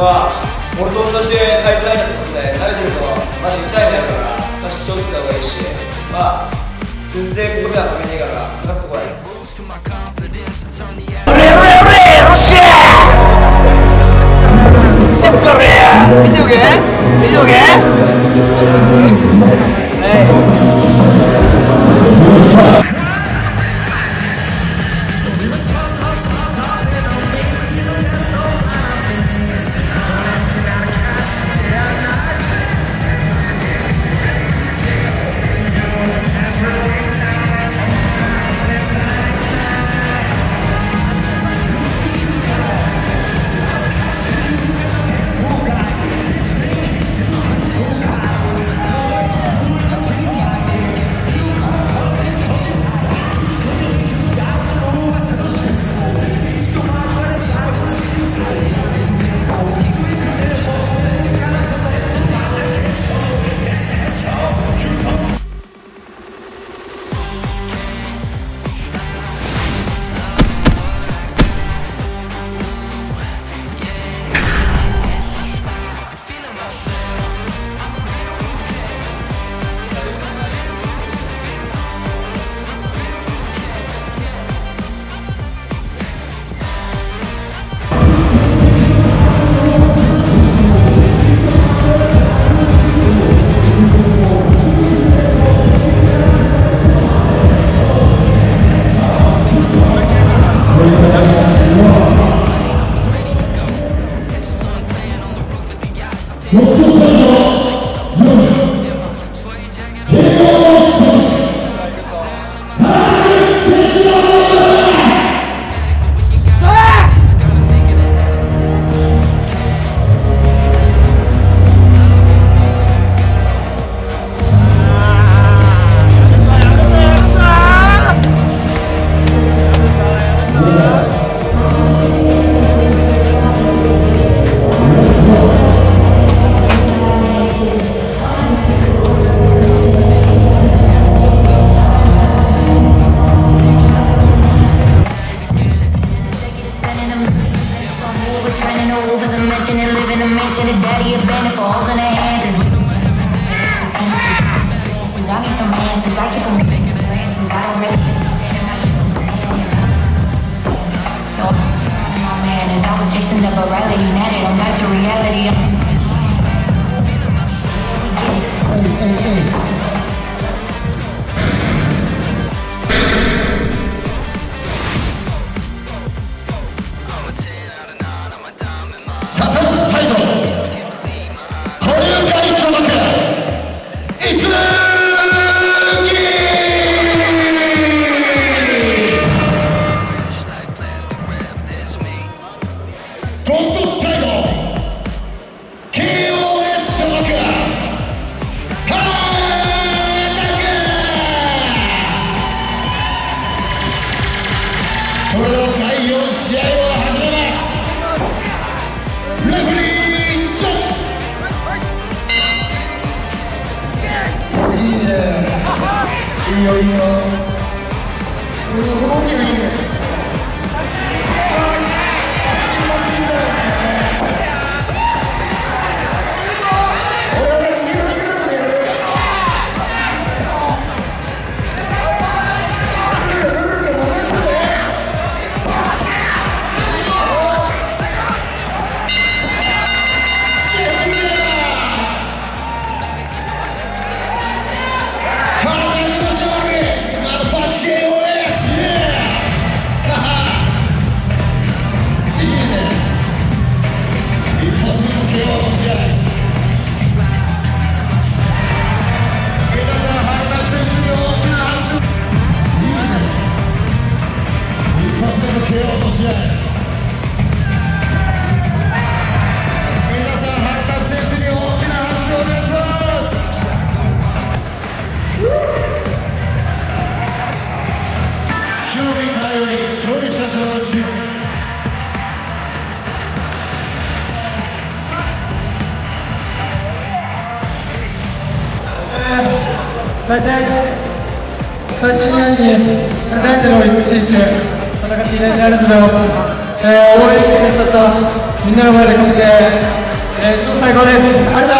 まあ俺と同じ開催だってことで慣れてるとマジ痛い目あるからマジ気をつけた方がいいしまあ全然ここでは負けねえからかかってこない。 목표 doesn't mention it. Living a mansion A daddy abandoned for holes in their hand. Is I need some answers. I keep them making. I don't really. I No, my man is. I was chasing the Borelli, united. すごいな最新年に何でもいく選手戦っていただいてありがとうございますえー応援してくださったみんなの前で勝てて、えー、ちょっと最高です。ありがとう